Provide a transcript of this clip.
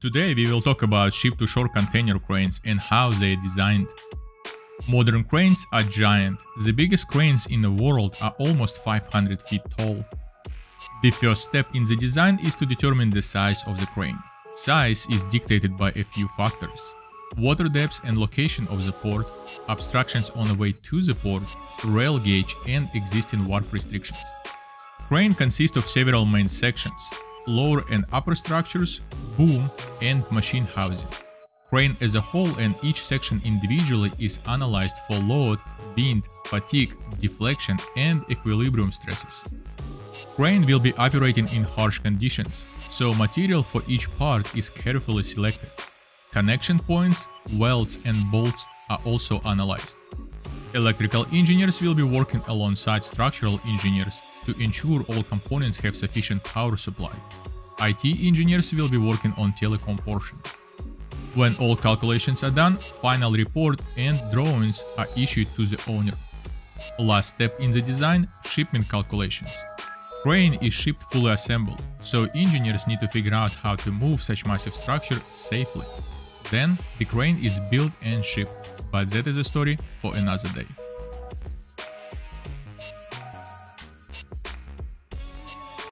Today we will talk about ship-to-shore container cranes and how they are designed. Modern cranes are giant. The biggest cranes in the world are almost 500 feet tall. The first step in the design is to determine the size of the crane. Size is dictated by a few factors. Water depth and location of the port, obstructions on the way to the port, rail gauge and existing wharf restrictions. Crane consists of several main sections, lower and upper structures, boom and machine housing. Crane as a whole and each section individually is analyzed for load, wind, fatigue, deflection and equilibrium stresses. Crane will be operating in harsh conditions, so material for each part is carefully selected. Connection points, welds and bolts are also analyzed. Electrical engineers will be working alongside structural engineers to ensure all components have sufficient power supply. IT engineers will be working on telecom portion. When all calculations are done, final report and drawings are issued to the owner. Last step in the design, shipment calculations. Crane is shipped fully assembled, so engineers need to figure out how to move such massive structure safely. Then the crane is built and shipped, but that is a story for another day.